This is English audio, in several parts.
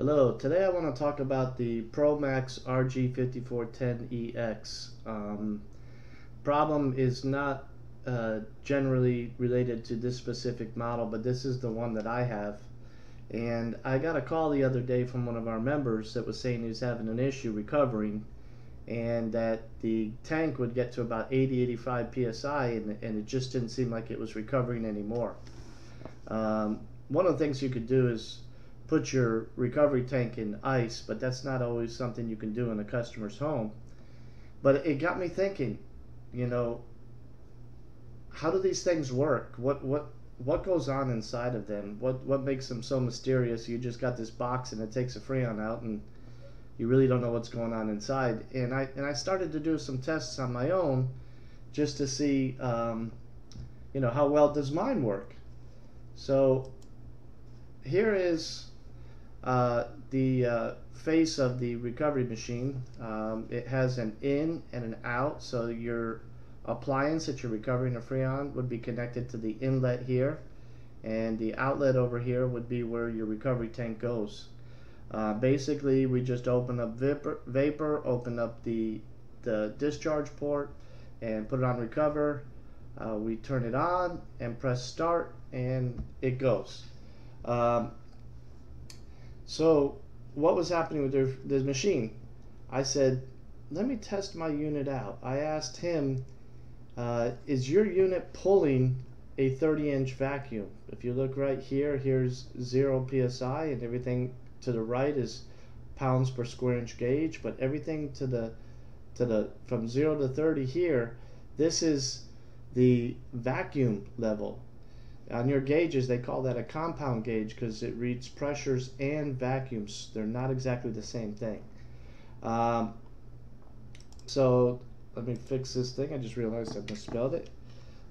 Hello, today I want to talk about the ProMax RG5410EX. Um, problem is not uh, generally related to this specific model, but this is the one that I have. And I got a call the other day from one of our members that was saying he was having an issue recovering and that the tank would get to about 80-85 psi and, and, it just didn't seem like it was recovering anymore. Um, one of the things you could do is put your recovery tank in ice, but that's not always something you can do in a customer's home. But it got me thinking, you know, how do these things work? What what what goes on inside of them? What what makes them so mysterious? You just got this box and it takes a freon out and you really don't know what's going on inside. And I and I started to do some tests on my own just to see um, you know how well does mine work. So here is uh, the uh, face of the recovery machine, um, it has an in and an out, so your appliance that you're recovering a freon would be connected to the inlet here, and the outlet over here would be where your recovery tank goes. Uh, basically, we just open up vapor, vapor, open up the, the discharge port, and put it on recover. Uh, we turn it on and press start, and it goes. Um, so what was happening with the, machine? I said, let me test my unit out. I asked him, uh, is your unit pulling a 30 inch vacuum? If you look right here, here's zero PSI and everything to the right is pounds per square inch gauge, but everything to the to the from 0 to 30 here, this is the vacuum level on your gauges, they call that a compound gauge because it reads pressures and vacuums. They're not exactly the same thing. Um, so let me fix this thing. I just realized I misspelled it.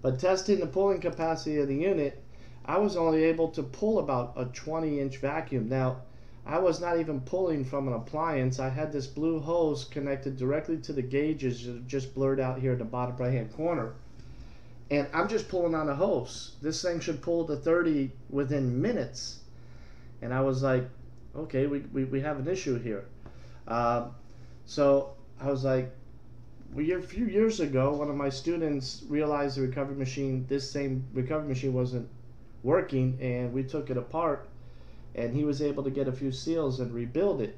But testing the pulling capacity of the unit, I was only able to pull about a 20 inch vacuum. Now, I was not even pulling from an appliance. I had this blue hose connected directly to the gauges just blurred out here in the bottom right hand corner and I'm just pulling on a hose. This thing should pull to 30 within minutes. And I was like, okay, we, we, we have an issue here. Uh, so I was like, well, a few years ago, one of my students realized the recovery machine, this same recovery machine wasn't working, and we took it apart, and he was able to get a few seals and rebuild it.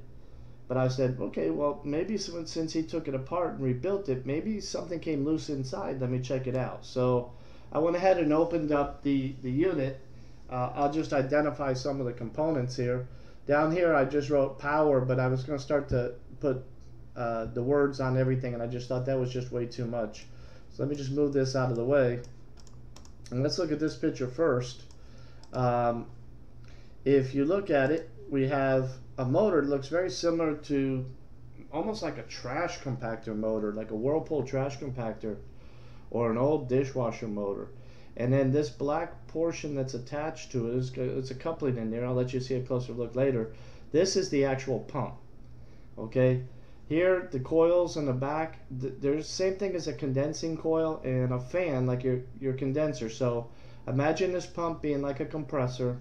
But I said, okay, well, maybe since he took it apart and rebuilt it, maybe something came loose inside. Let me check it out. So I went ahead and opened up the, the unit. Uh, I'll just identify some of the components here. Down here, I just wrote power, but I was going to start to put uh, the words on everything, and I just thought that was just way too much. So let me just move this out of the way. And let's look at this picture first. Um, if you look at it, we have a motor that looks very similar to almost like a trash compactor motor, like a Whirlpool trash compactor or an old dishwasher motor. And then this black portion that's attached to it is it's a coupling in there. I'll let you see a closer look later. This is the actual pump. Okay, here the coils in the back. There's the same thing as a condensing coil and a fan, like your your condenser. So imagine this pump being like a compressor,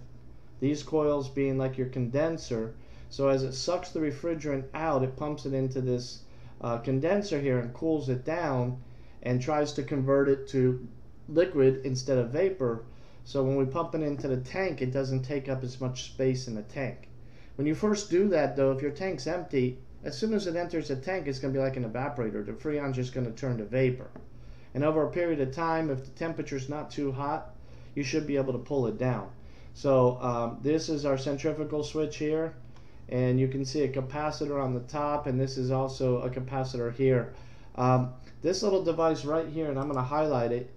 these coils being like your condenser, so as it sucks the refrigerant out, it pumps it into this uh, condenser here and cools it down and tries to convert it to liquid instead of vapor. So when we pump it into the tank, it doesn't take up as much space in the tank. When you first do that though, if your tank's empty, as soon as it enters the tank, it's going to be like an evaporator. The freon's just going to turn to vapor. And over a period of time, if the temperature's not too hot, you should be able to pull it down. So um, this is our centrifugal switch here and you can see a capacitor on the top and this is also a capacitor here. Um, this little device right here and I'm going to highlight it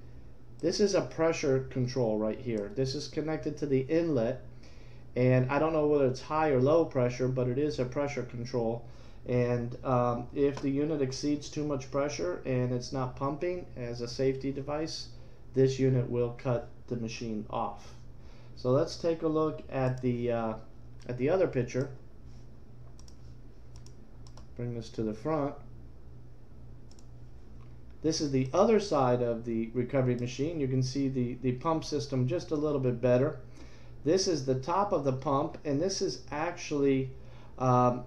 this is a pressure control right here. This is connected to the inlet and I don't know whether it's high or low pressure but it is a pressure control. And um, if the unit exceeds too much pressure and it's not pumping as a safety device this unit will cut the machine off so let's take a look at the uh, at the other picture bring this to the front. This is the other side of the recovery machine. You can see the, the pump system just a little bit better. This is the top of the pump, and this is actually um,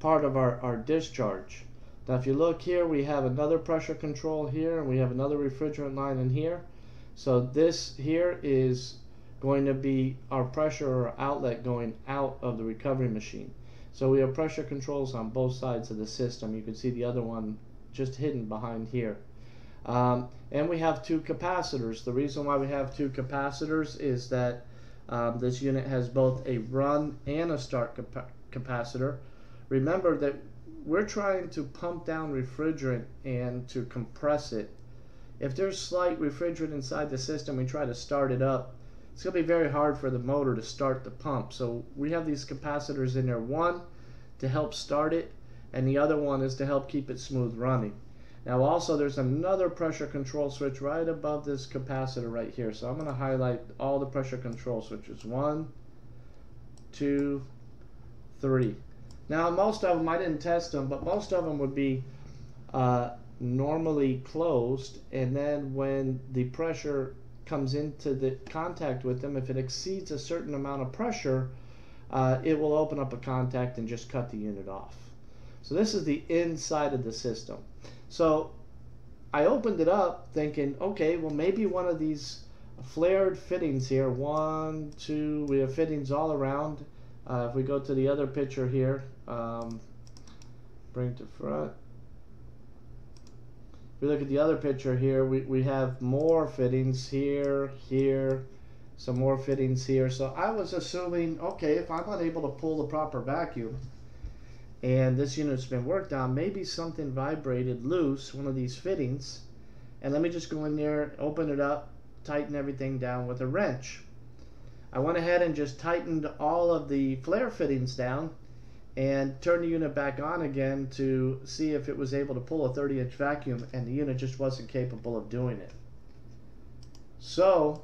part of our, our discharge. Now if you look here, we have another pressure control here, and we have another refrigerant line in here. So this here is going to be our pressure or outlet going out of the recovery machine. So we have pressure controls on both sides of the system. You can see the other one just hidden behind here. Um, and we have two capacitors. The reason why we have two capacitors is that um, this unit has both a run and a start capa capacitor. Remember that we're trying to pump down refrigerant and to compress it. If there's slight refrigerant inside the system, we try to start it up, it's going to be very hard for the motor to start the pump. So we have these capacitors in there, one to help start it, and the other one is to help keep it smooth running. Now also there's another pressure control switch right above this capacitor right here. So I'm going to highlight all the pressure control switches. One, two, three. Now, most of them, I didn't test them, but most of them would be uh, normally closed. And then when the pressure comes into the contact with them, if it exceeds a certain amount of pressure, uh, it will open up a contact and just cut the unit off. So this is the inside of the system. So I opened it up thinking, okay, well maybe one of these flared fittings here, one, two, we have fittings all around. Uh, if we go to the other picture here, um, bring to front. We look at the other picture here, we, we have more fittings here, here, some more fittings here. So I was assuming, okay, if I'm unable to pull the proper vacuum, and this unit's been worked on, maybe something vibrated loose, one of these fittings, and let me just go in there, open it up, tighten everything down with a wrench. I went ahead and just tightened all of the flare fittings down and turned the unit back on again to see if it was able to pull a 30 inch vacuum and the unit just wasn't capable of doing it. So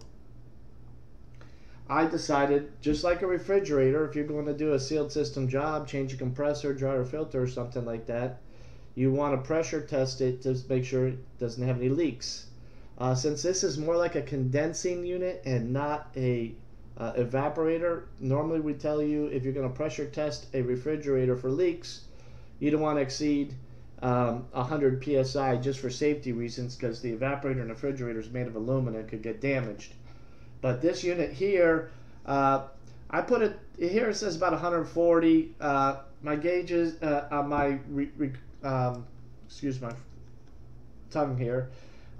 I decided, just like a refrigerator, if you're going to do a sealed system job, change a compressor, dryer filter, or something like that, you want to pressure test it to make sure it doesn't have any leaks. Uh, since this is more like a condensing unit and not a uh, evaporator, normally we tell you if you're going to pressure test a refrigerator for leaks, you don't want to exceed um, 100 psi just for safety reasons because the evaporator and refrigerator is made of aluminum and could get damaged. But this unit here, uh, I put it here. It says about 140. Uh, my gauges, uh, on my re, re, um, excuse my tongue here.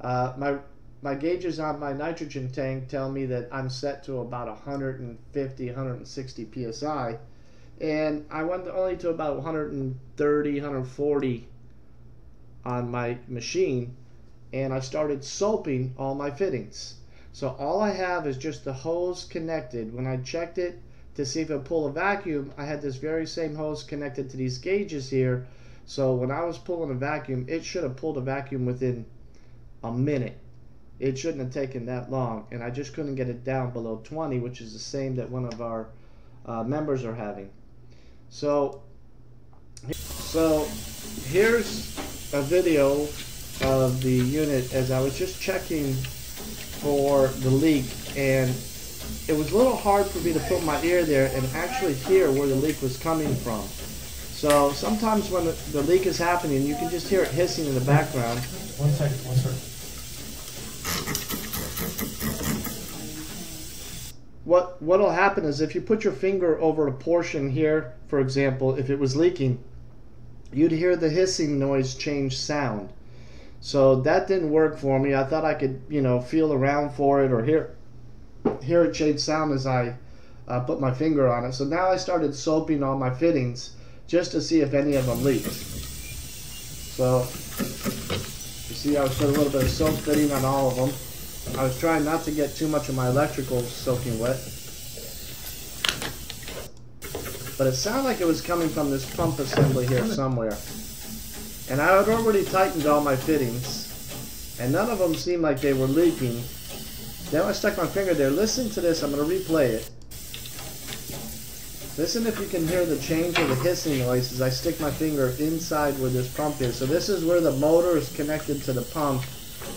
Uh, my my gauges on my nitrogen tank tell me that I'm set to about 150, 160 psi, and I went only to about 130, 140 on my machine, and I started soaping all my fittings. So all I have is just the hose connected. When I checked it to see if it pull a vacuum, I had this very same hose connected to these gauges here. So when I was pulling a vacuum, it should have pulled a vacuum within a minute it shouldn't have taken that long. And I just couldn't get it down below 20 which is the same that one of our uh, members are having. So so here's a video of the unit as I was just checking for the leak. And it was a little hard for me to put my ear there and actually hear where the leak was coming from. So sometimes when the, the leak is happening you can just hear it hissing in the background. One second one second what what'll happen is if you put your finger over a portion here, for example, if it was leaking, you'd hear the hissing noise change sound. So that didn't work for me. I thought I could, you know, feel around for it or hear hear it change sound as I uh, put my finger on it. So now I started soaping all my fittings just to see if any of them leaked. So you see I putting a little bit of soap fitting on all of them. I was trying not to get too much of my electrical soaking wet. But it sounded like it was coming from this pump assembly here somewhere. And I had already tightened all my fittings. And none of them seemed like they were leaking. Then I stuck my finger there. Listen to this. I'm going to replay it. Listen if you can hear the change of the hissing noise as I stick my finger inside where this pump is. So this is where the motor is connected to the pump.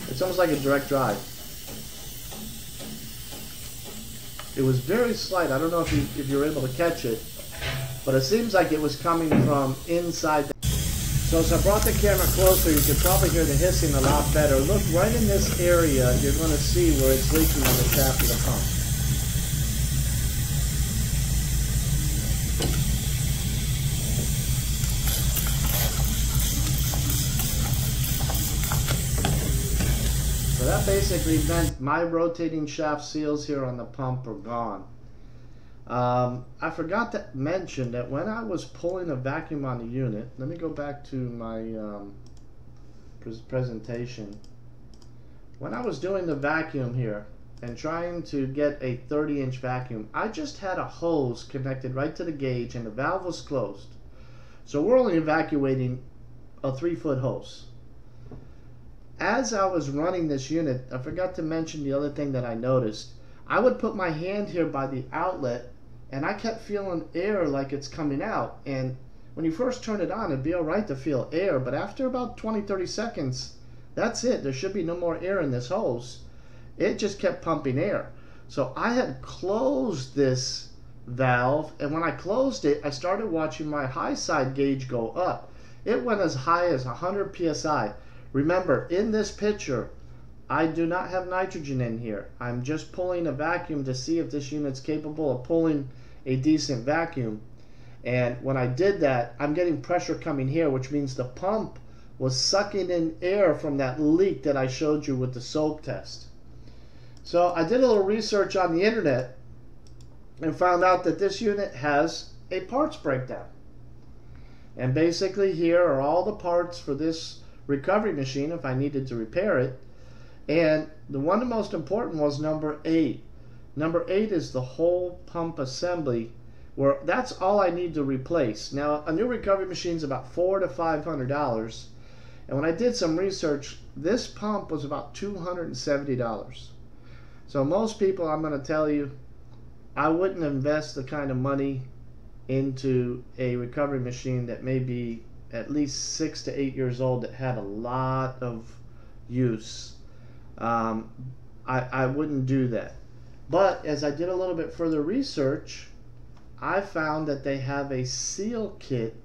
It's almost like a direct drive. It was very slight. I don't know if you if you're able to catch it, but it seems like it was coming from inside. The so as I brought the camera closer, you could probably hear the hissing a lot better. Look right in this area, you're going to see where it's leaking on the shaft of the pump. So that basically meant my rotating shaft seals here on the pump are gone. Um, I forgot to mention that when I was pulling a vacuum on the unit, let me go back to my um, pres presentation. When I was doing the vacuum here and trying to get a 30 inch vacuum, I just had a hose connected right to the gauge and the valve was closed. So we're only evacuating a three foot hose. As I was running this unit, I forgot to mention the other thing that I noticed. I would put my hand here by the outlet and I kept feeling air like it's coming out. And when you first turn it on, it'd be all right to feel air, but after about 20, 30 seconds, that's it. There should be no more air in this hose. It just kept pumping air. So I had closed this valve, and when I closed it, I started watching my high side gauge go up. It went as high as 100 psi. Remember, in this picture, I do not have nitrogen in here. I'm just pulling a vacuum to see if this unit's capable of pulling a decent vacuum. And when I did that, I'm getting pressure coming here, which means the pump was sucking in air from that leak that I showed you with the soap test. So I did a little research on the internet and found out that this unit has a parts breakdown. And basically here are all the parts for this recovery machine if I needed to repair it. And the one the most important was number eight. Number eight is the whole pump assembly where that's all I need to replace. Now a new recovery machine is about four to five hundred dollars. And when I did some research, this pump was about two hundred and seventy dollars. So most people I'm gonna tell you, I wouldn't invest the kind of money into a recovery machine that may be at least six to eight years old that had a lot of use um, I, I wouldn't do that. But as I did a little bit further research, I found that they have a seal kit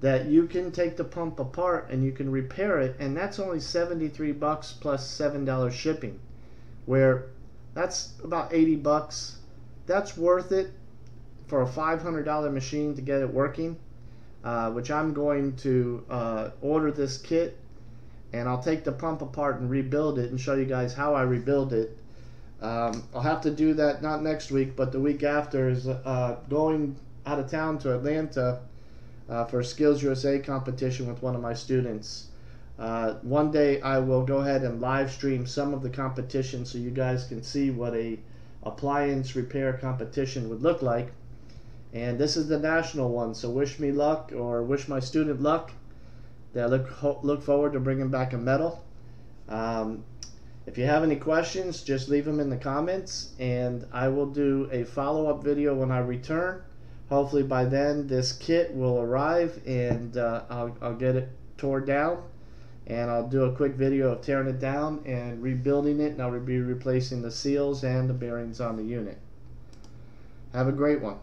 that you can take the pump apart and you can repair it, and that's only 73 bucks plus $7 shipping. Where that's about 80 bucks. That's worth it for a $500 machine to get it working, uh, which I'm going to uh, order this kit and I'll take the pump apart and rebuild it and show you guys how I rebuild it. Um, I'll have to do that not next week, but the week after is uh, going out of town to Atlanta uh, for a Skills USA competition with one of my students. Uh, one day I will go ahead and live stream some of the competition so you guys can see what a appliance repair competition would look like. And this is the national one, so wish me luck or wish my student luck that look look forward to bringing back a medal. Um, if you have any questions, just leave them in the comments, and I will do a follow-up video when I return. Hopefully by then this kit will arrive, and uh, I'll, I'll get it tore down, and I'll do a quick video of tearing it down and rebuilding it, and I'll be replacing the seals and the bearings on the unit. Have a great one.